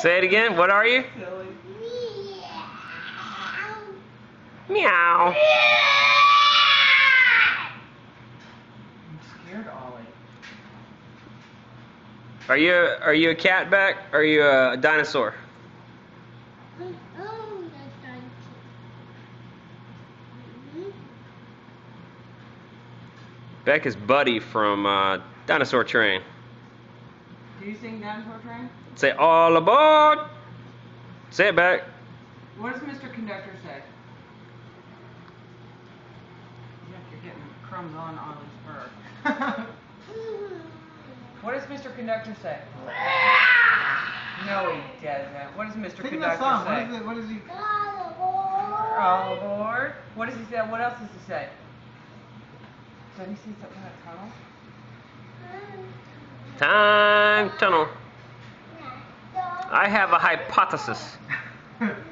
Say it again. What are you? Silly. Meow. I'm scared, Ollie. Are you are you a cat Beck? Are you a dinosaur? Beck is Buddy from uh, Dinosaur Train. Do you sing Dinosaur Train? Say all aboard. Say it back. What does Mr. Conductor say? Yeah, you're getting crumbs on Ollie's fur. what does Mr. Conductor say? No, he doesn't. What does Mr. Sing that Conductor song. say? What is it? What is he? All aboard. What does he say? What else does he say? Does he say something about tunnel? Time tunnel. I have a hypothesis.